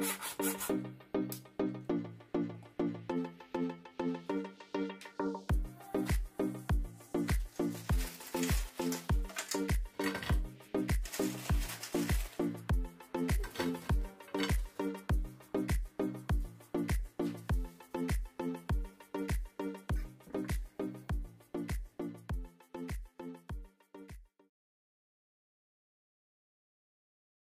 フフフ。